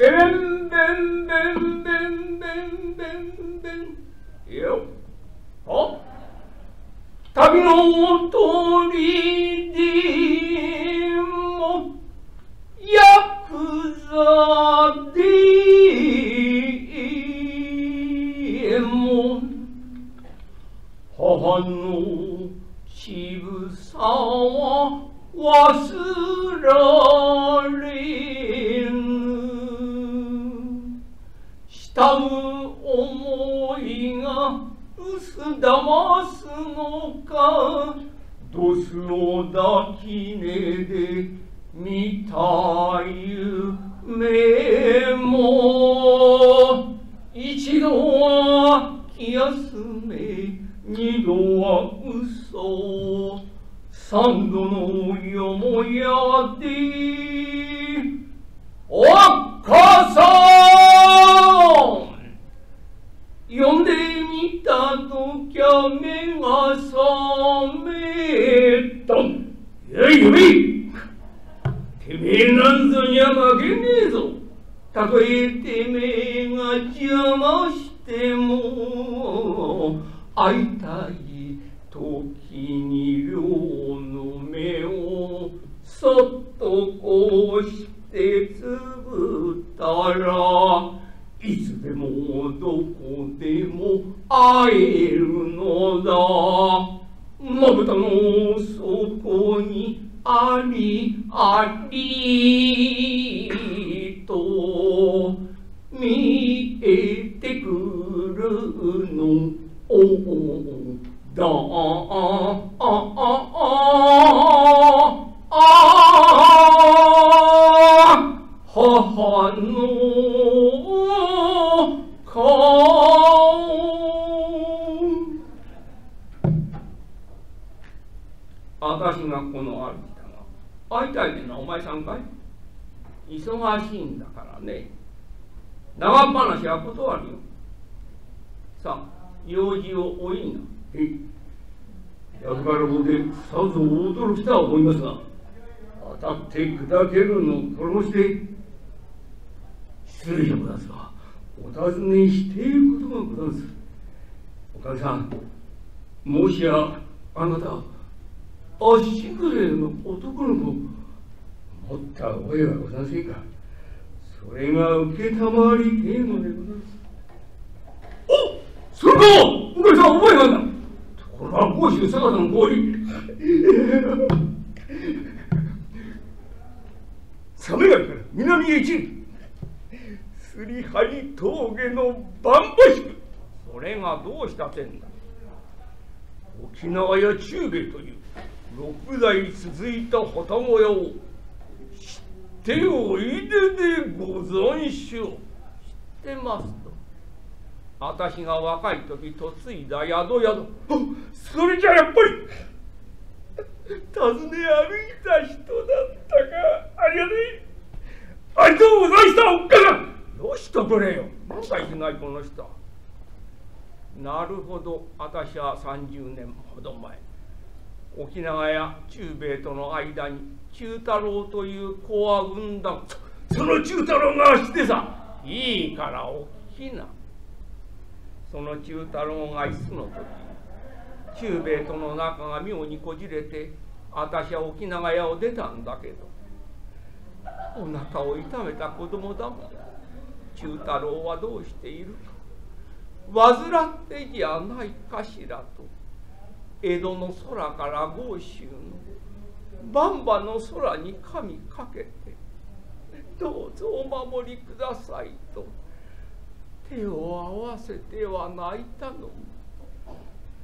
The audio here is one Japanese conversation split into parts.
ベンベンベンベンベンベンベンよあ旅の鳥でもヤクザでも母の渋さは忘られ慕う思いが薄だますのかドスの抱き寝で見た夢も。一度は気休め二度は嘘。三度のよもやで。おっかさ読んでみたときゃ目が覚めた。やい指。てめえなんぞには負けねえぞ。たとえてめえが邪魔しても会いたい私がこの主だが会いたいってのはお前さんか。い忙しいんだか。らね長っ話は断るよさあ用事をおいなえ役柄もでさぞ驚きとは思いますが当たって砕けるのを殺して失礼でございますがお尋ねしていることがございます。おかみさんもしやあなた足ぐれの男の子持った覚えはございませんか？それが受けたまりてえのでございます。おそれかおかみさん覚えがあんだ。これは甲州坂田の氷サメがか。ら南へ一里すり張峠のバンバシクそれがどうしたてんだ沖縄や中米という六代続いた旗小屋を知っておいででご存しょう知ってます私が若い時嫁いだ宿宿。それじゃやっぱり。訪ね歩いた人だったかありがとうありがとうございましたおっかさん。よしとくれよ。何だいけないこの人。なるほど。私は30年ほど前。沖縄や中米との間に中太郎という子は産んだ。その中太郎がしてさいいから起きなその中太郎がいつの時中米との仲が妙にこじれて私は沖縄屋を出たんだけどお腹を痛めた子供だもん。中太郎はどうしているか。患ってじゃないかしらと。江戸の空から豪州のばんばの空に神かけてどうぞお守りくださいと。手を合わせては泣いたの。も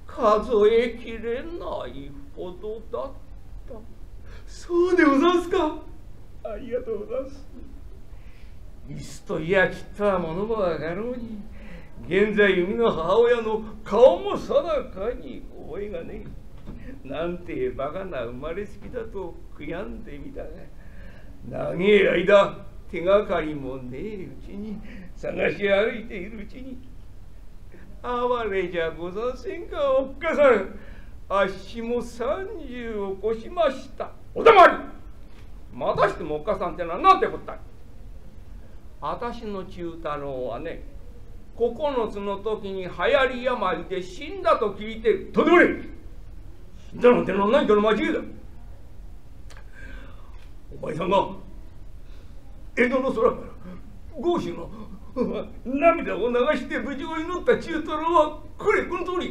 数えきれないほどだった。そうでございますか。ありがとうございますいつといやきっとは物もわかろうに。現在海の母親の顔も定かに覚えがねえ。なんてバカな生まれつきだと悔やんでみたが。長い間手がかりもねえうちに。探し歩いているうちに哀れじゃござんせんかおっかさんあっしも30を越しました。おだまり。またしてもおっかさんってのは何てこった。私の中太郎はね9つの時に流行り病で死んだと聞いてる。とんでもねえ。死んだなんてのは何かの間違いだ。お前さんが江戸の空から豪州の 涙を流して無事を祈った中太郎はこれこの通り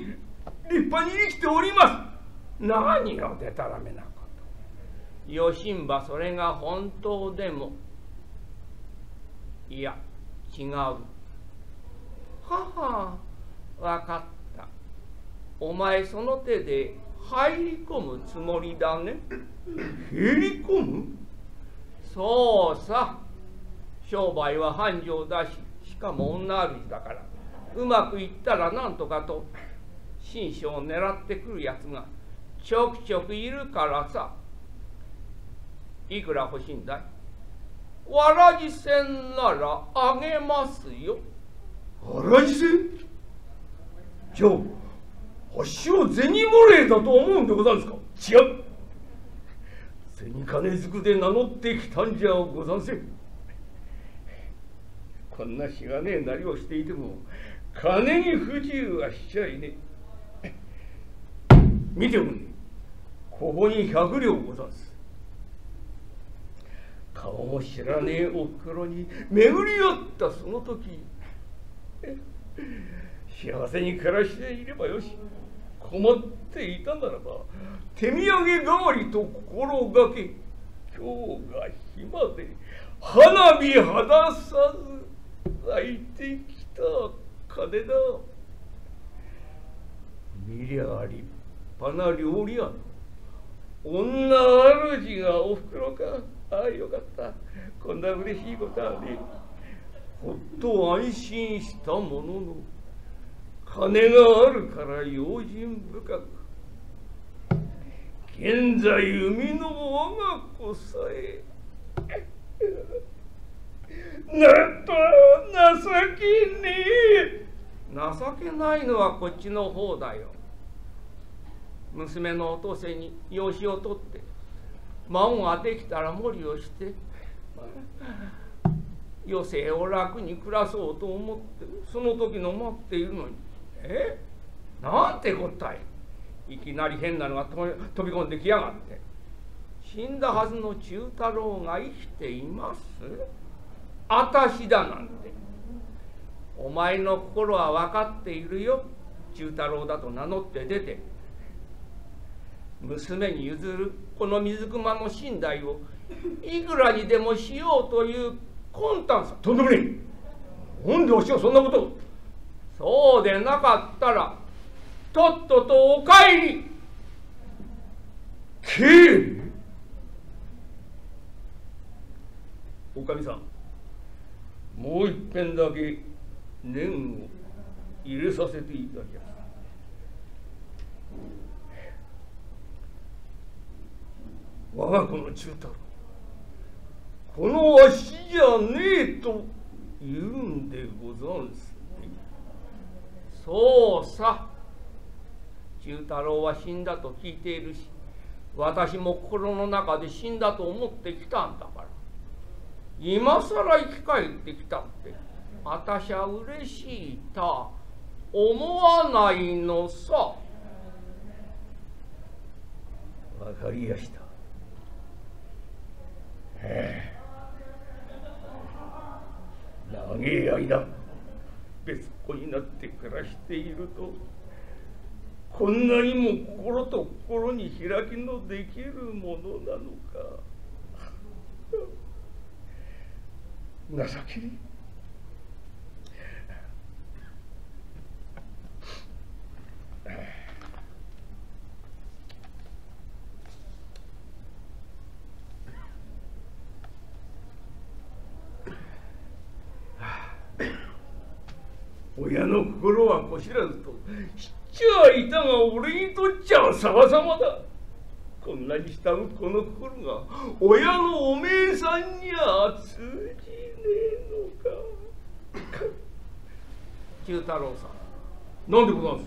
立派に生きております。何をでたらめなこと。吉んそれが本当でも。いや違う。はは分かった。お前その手で入り込むつもりだね。入り込む？そうさ。商売は繁盛だししかも女主だから。うまくいったらなんとかと新書を狙ってくるやつがちょくちょくいるからさいくら欲しいんだい？わらじ船ならあげますよ。わらじ船じゃああっしは銭漏れだと思うんでござんすか？違う。銭金づくで名乗ってきたんじゃござんせんこんなしがねえなりをしていても金に不自由はしちゃいねえ。見ておくねここに百両ござんす。顔も知らねえおふくろに巡り合ったその時。幸せに暮らしていればよし。困っていたならば手土産代わりと心がけ今日が暇で花火肌さず。湧いてきた金だ。見りゃ立派な料理屋の。女主がおふくろか。ああよかった。こんな嬉しいことはねほっと安心したものの。金があるから用心深く。現在生みの我が子さえ。なんと情けねえ。情けないのはこっちの方だよ。娘のおとせに養子を取って孫ができたら森をして余生を楽に暮らそうと思ってその時の待っているのに。え？なんてこったいいきなり変なのが飛び込んできやがって。死んだはずの忠太郎が生きています？あたしだなんて。お前の心は分かっているよ。忠太郎だと名乗って出て。娘に譲るこの水熊の寝台をいくらにでもしようという魂胆さ。とんでもねえ。なんでわしはそんなことそうでなかったらとっととお帰り。経理おかみさん。もういっぺんだけ念を入れさせていただきます。我が子の中太郎このわしじゃねえと言うんでござんすねそうさ忠太郎は死んだと聞いているし私も心の中で死んだと思ってきたんだから今更生き返ってきたって。私は嬉しいた思わないのさ。わかりやした。長い間別子になって暮らしているとこんなにも心と心に開きのできるものなのか。情けに。親の心はこしらずと知っちゃいたが俺にとっちゃ様々だ。こんなに慕うこの心が親のおめえさんには通じねえのか九太郎さん。なんでござんす？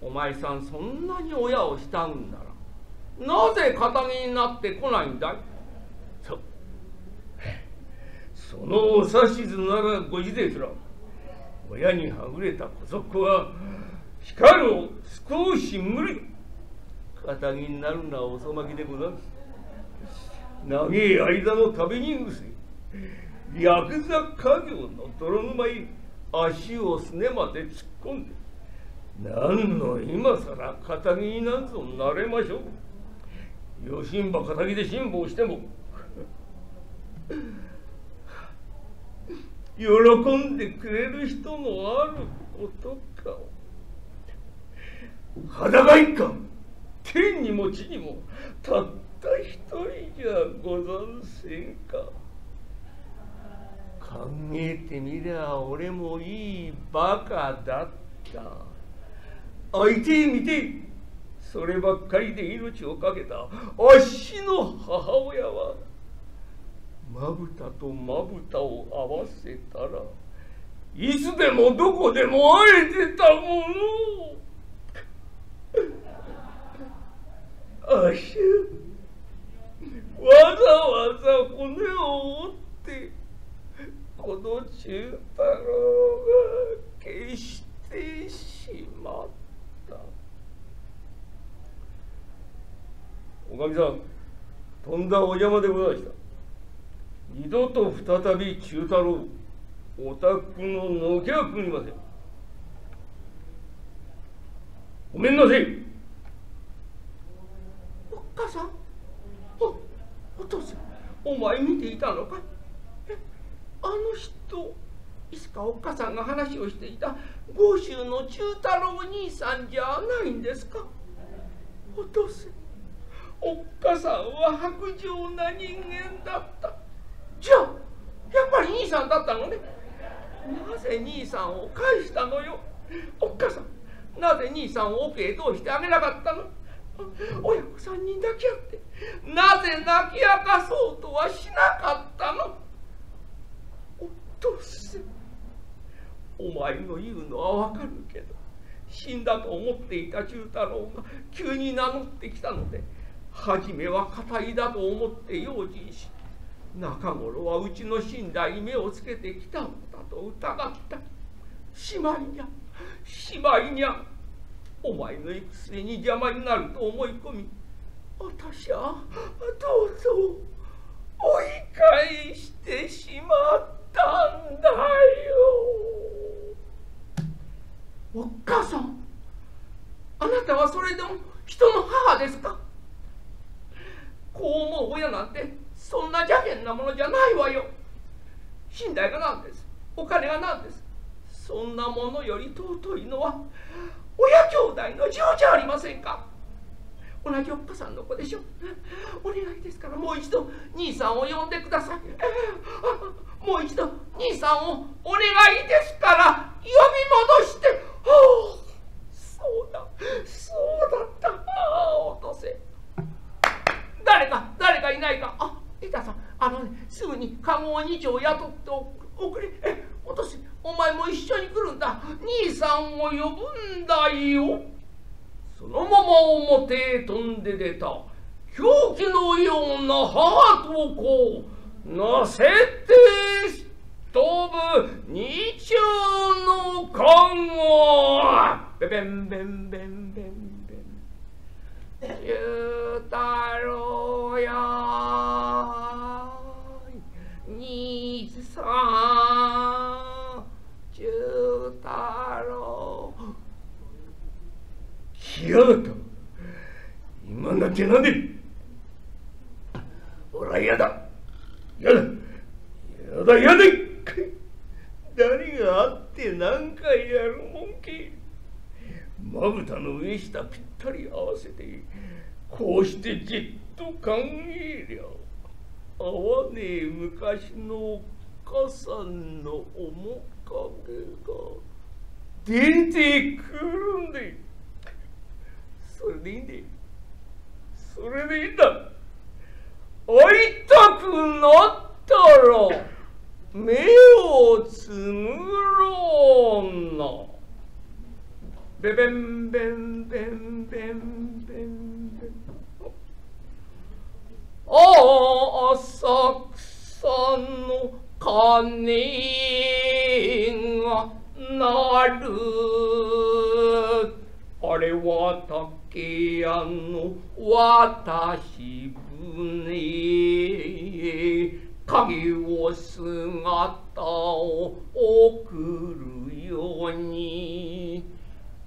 お前さんそんなに親を慕うんならなぜ堅気になってこないんだい？そ そのお指図ならご時世すら親にはぐれた小僧は光を少し無理。肩になるのは遅まきでござる長い間の旅にうせヤクザ家業の泥沼へ足をすねまで突っ込んで何の今さら肩になんぞなれましょう。よしんば肩で辛抱しても喜んでくれる人のあることか。裸一貫天にも地にもたった一人じゃござんせんか。考えてみりゃ俺もいいバカだった。相手見て。そればっかりで命を懸けた。あっしの母親はまぶたとまぶたを合わせたらいつでもどこでも会えてたもの。あっしわざわざ骨を折ってこの中太郎が消してしまった。おかみさんとんだお邪魔でございました。二度と再び中太郎お宅ののきゃくりませんごめんなさい。おっ母さん。おお父さんお前見ていたのか？えあの人いつかおっかさんが話をしていた豪州の中太郎兄さんじゃないんですか？お父さんおっかさんは薄情な人間だった。じゃあやっぱり兄さんだったのね。なぜ兄さんを返したのよ？おっかさんなぜ兄さんをオケへ通してあげなかったの？親子さんに抱き合ってなぜ泣き明かそうとはしなかったの？お父さんお前の言うのはわかるけど死んだと思っていた忠太郎が急に名乗ってきたので初めは堅いだと思って用心し中頃はうちの寝台に目をつけてきたのだと疑った。しまいにゃしまいにゃお前の行く末に邪魔になると思い込み私はどうぞ追い返してしまった。んだよ。お母さんあなたはそれでも人の母ですか？こう思う親なんてそんな邪険なものじゃないわよ。信頼が何です。お金が何です。そんなものより尊いのは親兄弟の情じゃありませんか？同じおっかさんの子でしょ。お願いですからもう一度兄さんを呼んでください。もう一度兄さんをお願いですから呼び戻してはあそうだそうだったあ落とせ誰か誰かいないか。あ板さんあのねすぐに籠を2丁雇っておくれ。えおとしお前も一緒に来るんだ。兄さんを呼ぶんだよ。そのまま表へ飛んで出た。狂気のような母と子なせて。飛ぶ二丁の籠ベベンベンベンベンベン十太郎や兄さん十太郎来やがった今なきゃなんで？俺は嫌だ。嫌だ。嫌だ嫌だ。何があって何回やるもんけまぶたの上下ぴったり合わせてこうしてじっと考えりゃ合わねえ昔のおっかさんの面影が出てくるんでそれでいいんでそれでいいんだ。会いたくなったら目をつむろうな。ベベンベンベンベンベンベンああ浅草の金がなる。あれは竹屋の私船。影を姿を送るように。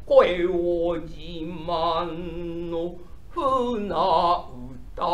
声を自慢の船歌が